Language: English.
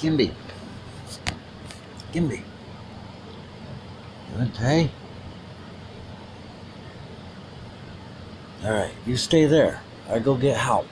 Kimby. Kimby. Hey. All right, you stay there. I go get help.